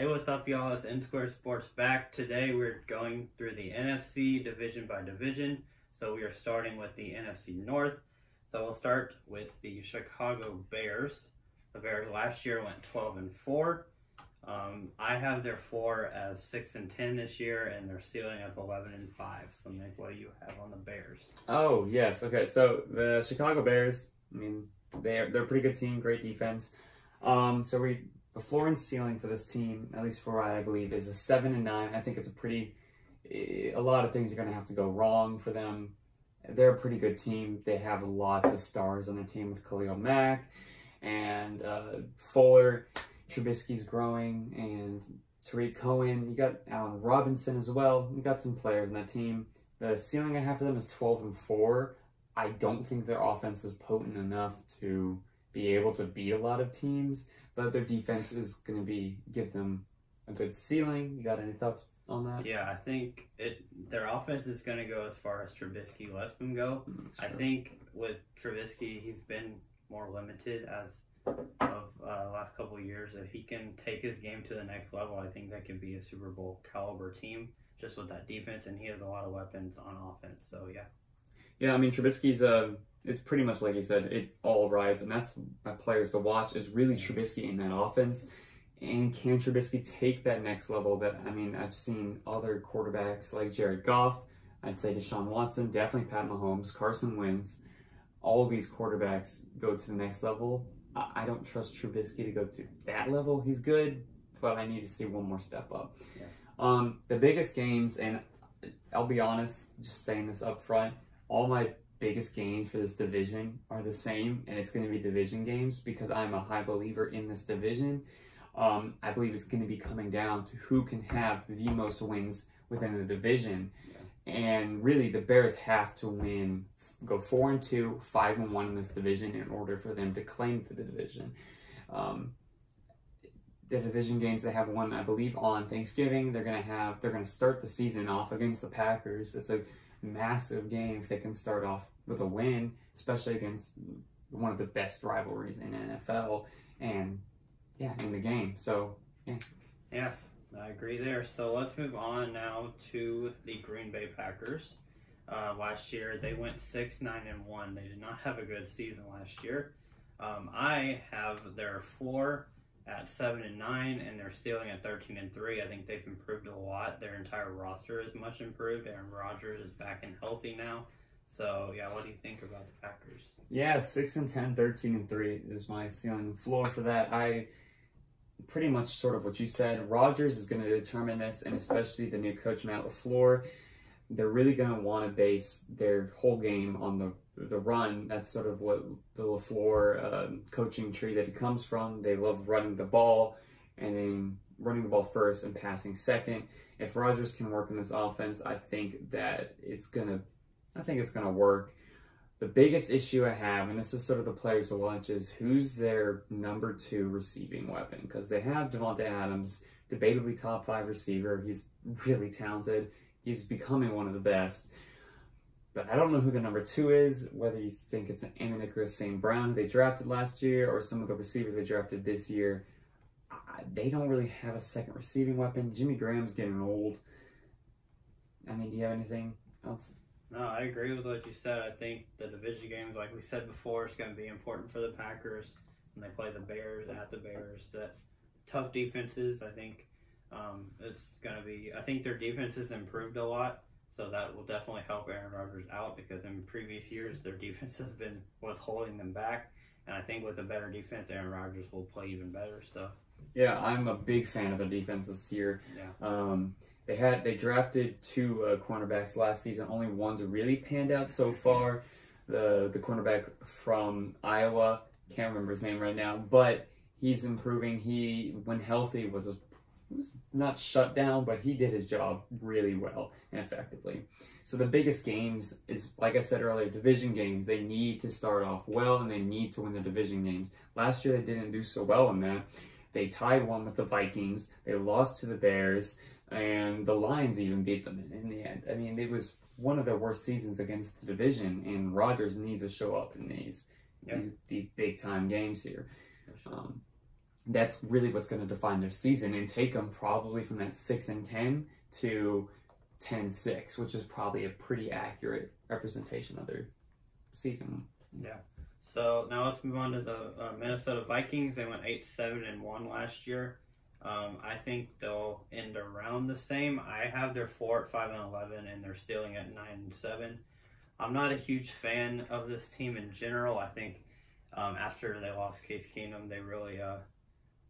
Hey, what's up, y'all? It's N Squared Sports back. Today we're going through the NFC division by division. So we are starting with the NFC North. So we'll start with the Chicago Bears. The Bears last year went 12 and 4. Um, I have their floor as 6 and 10 this year, and their ceiling as 11 and 5. So, Nick, what do you have on the Bears? Oh, yes. Okay, so the Chicago Bears, I mean, they're, they're a pretty good team, great defense. Um, so we the floor and ceiling for this team, at least for what I believe, is a seven and nine. I think it's a pretty, eh, a lot of things are going to have to go wrong for them. They're a pretty good team. They have lots of stars on the team with Khalil Mack and uh, Fuller. Trubisky's growing and Tarik Cohen. You got Allen Robinson as well. You got some players on that team. The ceiling I have for them is 12 and 4. I don't think their offense is potent enough to be able to beat a lot of teams but their defense is going to be give them a good ceiling. You got any thoughts on that? Yeah, I think it. Their offense is going to go as far as Trubisky lets them go. Mm, I think with Trubisky, he's been more limited as of uh, last couple of years. If he can take his game to the next level, I think that could be a Super Bowl caliber team just with that defense, and he has a lot of weapons on offense. So yeah. Yeah, I mean Trubisky's a it's pretty much like you said, it all rides, and that's my players to watch is really Trubisky in that offense. And can Trubisky take that next level? That I mean, I've seen other quarterbacks like Jared Goff, I'd say Deshaun Watson, definitely Pat Mahomes, Carson Wentz. All these quarterbacks go to the next level. I don't trust Trubisky to go to that level. He's good, but I need to see one more step up. Yeah. Um, the biggest games, and I'll be honest, just saying this up front, all my biggest games for this division are the same, and it's going to be division games because I'm a high believer in this division. Um, I believe it's going to be coming down to who can have the most wins within the division. Yeah. And really, the Bears have to win, go four and two, five and one in this division in order for them to claim for the division. Um, the division games they have one, I believe, on Thanksgiving. They're gonna have. They're gonna start the season off against the Packers. It's a massive game if they can start off with a win, especially against one of the best rivalries in NFL and yeah, in the game. So yeah. Yeah, I agree there. So let's move on now to the Green Bay Packers. Uh, last year they went six, nine, and one. They did not have a good season last year. Um, I have their floor at seven and nine, and their ceiling at thirteen and three. I think they've improved a lot. Their entire roster is much improved. Aaron Rodgers is back and healthy now. So yeah, what do you think about the Packers? Yeah, six and 10, 13 and three is my ceiling floor for that. I pretty much sort of what you said. Rodgers is going to determine this, and especially the new coach Matt LaFleur. They're really going to want to base their whole game on the the run. That's sort of what the LaFleur um, coaching tree that he comes from. They love running the ball and then running the ball first and passing second. If Rodgers can work in this offense, I think that it's gonna, I think it's gonna work. The biggest issue I have, and this is sort of the players to watch, is who's their number two receiving weapon? Because they have Davante Adams, debatably top five receiver. He's really talented. He's becoming one of the best. But I don't know who the number two is, whether you think it's an Amon St. Brown they drafted last year or some of the receivers they drafted this year. They don't really have a second receiving weapon. Jimmy Graham's getting old. I mean, do you have anything else? No, I agree with what you said. I think the division games, like we said before, is going to be important for the Packers when they play the Bears at the Bears. That tough defenses, I think um, it's going to be. I think their defense has improved a lot so that will definitely help Aaron Rodgers out because in previous years their defense has been what's holding them back. And I think with a better defense, Aaron Rodgers will play even better. So yeah, I'm a big fan of the defense this year. Yeah. Um, they had they drafted two uh, cornerbacks last season. Only one's really panned out so far. The the cornerback from Iowa can't remember his name right now, but he's improving. He when healthy was a was not shut down, but he did his job really well and effectively. So the biggest games is, like I said earlier, division games. They need to start off well and they need to win the division games. Last year they didn't do so well in that. They tied one with the Vikings. They lost to the Bears, and the Lions even beat them in the end. I mean, it was one of their worst seasons against the division, and Rodgers needs to show up in these these, these big time games here. Um, that's really what's going to define their season and take them probably from that 6 and 10 to 10 6, which is probably a pretty accurate representation of their season. Yeah. So now let's move on to the uh, Minnesota Vikings. They went 8 7 and 1 last year. Um, I think they'll end around the same. I have their 4 at 5 and 11, and they're stealing at 9 and 7. I'm not a huge fan of this team in general. I think um, after they lost Case Keenum, they really uh,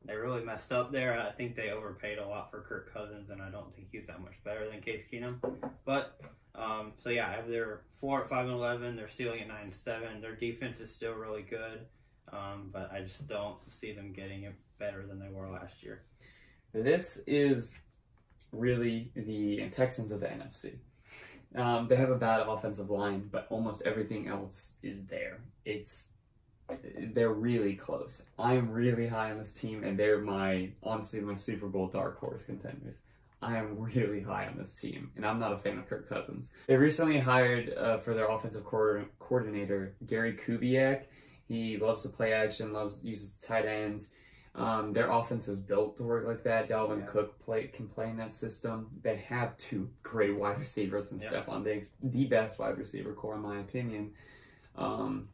they really messed up there. I think they overpaid a lot for Kirk Cousins, and I don't think he's that much better than Case Keenum. But um, so yeah, I have their four at five and eleven. Their ceiling at nine and seven. Their defense is still really good, um, but I just don't see them getting it better than they were last year. This is really the Texans of the NFC. Um, they have a bad offensive line, but almost everything else is there. It's they're really close. I am really high on this team, and they're my honestly my Super Bowl dark horse contenders. I am really high on this team, and I'm not a fan of Kirk Cousins. They recently hired uh, for their offensive co- coordinator Gary Kubiak. He loves to play action, loves uses tight ends. Um, their offense is built to work like that. Dalvin Yeah. Cook play, can play in that system. They have two great wide receivers and Yeah. Stefon Diggs, the best wide receiver corps in my opinion. Um,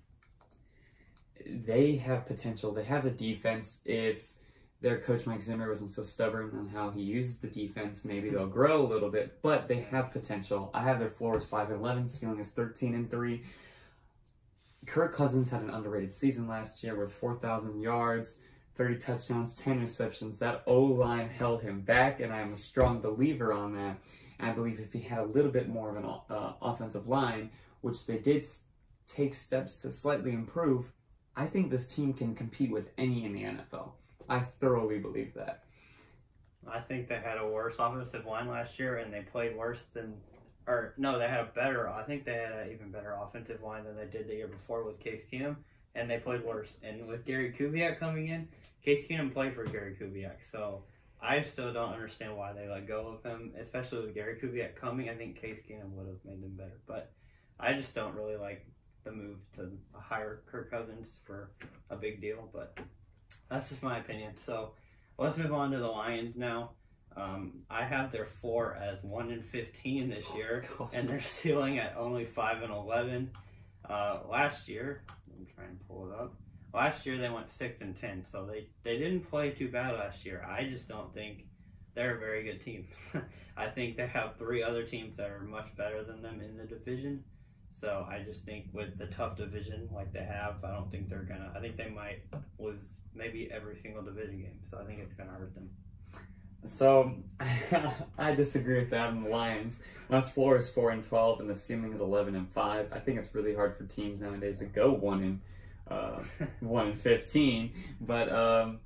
they have potential. They have the defense. If their coach Mike Zimmer wasn't so stubborn on how he uses the defense, maybe they'll grow a little bit. But they have potential. I have their floor five and eleven, ceiling is thirteen and three. Kirk Cousins had an underrated season last year with four thousand yards. 30 touchdowns, 10 receptions. That O line held him back, and I'm a strong believer on that. And I believe if he had a little bit more of an uh, offensive line, which they did take steps to slightly improve, I think this team can compete with any in the NFL. I thoroughly believe that. I think they had a worse offensive line last year, and they played worse than, or no, they had a better. I think they had an even better offensive line than they did the year before with Case Keenum, and they played worse. And with Gary Kubiak coming in, Case Keenum played for Gary Kubiak, so I still don't understand why they let go of him, especially with Gary Kubiak coming. I think Case Keenum would have made them better, but I just don't really like the move to hire Kirk Cousins for a big deal. But that's just my opinion. So let's move on to the Lions now. Um, I have their four as one and fifteen this year, Gosh. and their ceiling at only five and eleven. Uh, last year, I'm trying to pull it up. Last year they went six and ten, so they they didn't play too bad last year. I just don't think they're a very good team. I think they have three other teams that are much better than them in the division. So I just think with the tough division like they have, I don't think they're gonna. I think they might lose maybe every single division game. So I think it's gonna hurt them. So I disagree with that the Lions. My floor is four and twelve, and the ceiling is eleven and five. I think it's really hard for teams nowadays to go one and uh, one and fifteen. But um,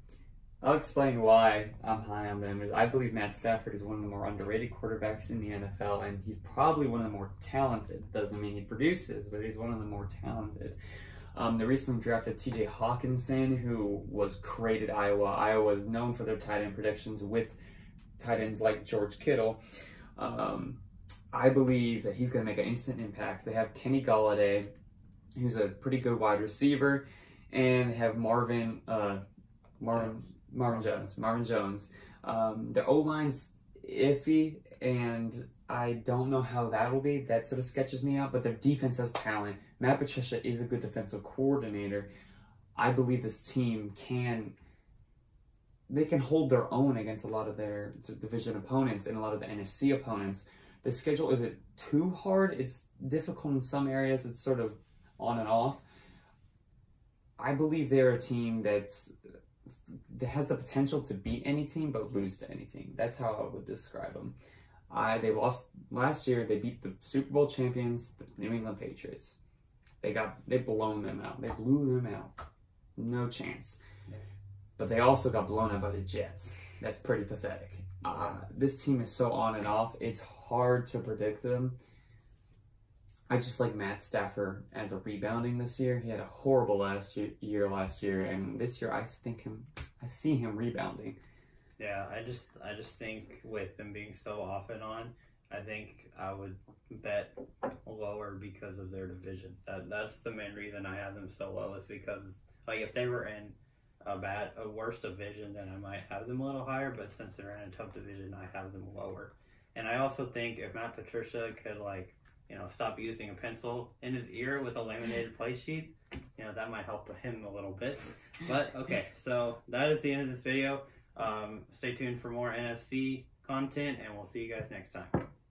I'll explain why I'm high on them. Is I believe Matt Stafford is one of the more underrated quarterbacks in the NFL, and he's probably one of the more talented. Doesn't mean he produces, but he's one of the more talented. Um, they recently drafted T.J. Hockenson, who was great at Iowa. Iowa is known for their tight end predictions with tight ends like George Kittle. Um, I believe that he's going to make an instant impact. They have Kenny Golladay, who's a pretty good wide receiver, and they have Marvin uh, Marvin Marvin Jones. Marvin Jones. Um, their O line's iffy, and I don't know how that will be. That sort of sketches me out. But their defense has talent. Matt Patricia is a good defensive coordinator. I believe this team can they can hold their own against a lot of their division opponents and a lot of the NFC opponents. The schedule isn't too hard. It's difficult in some areas. It's sort of on and off. I believe they're a team that's that has the potential to beat any team but lose to any team. That's how I would describe them. I they lost last year. They beat the Super Bowl champions, the New England Patriots. They got they blown them out. They blew them out. No chance. But they also got blown out by the Jets. That's pretty pathetic. Uh, this team is so on and off. It's hard to predict them. I just like Matt Stafford as a rebounding this year. He had a horrible last year, year last year, and this year I think him. I see him rebounding. Yeah, I just I just think with them being so off and on, I think I would bet lower because of their division. That that's the main reason I have them so low is because like if they were in a bad, a worse division, then I might have them a little higher. But since they're in a tough division, I have them lower. And I also think if Matt Patricia could like, you know, stop using a pencil in his ear with a laminated play sheet, you know, that might help him a little bit. But okay, so that is the end of this video. Um, stay tuned for more NFC content, and we'll see you guys next time.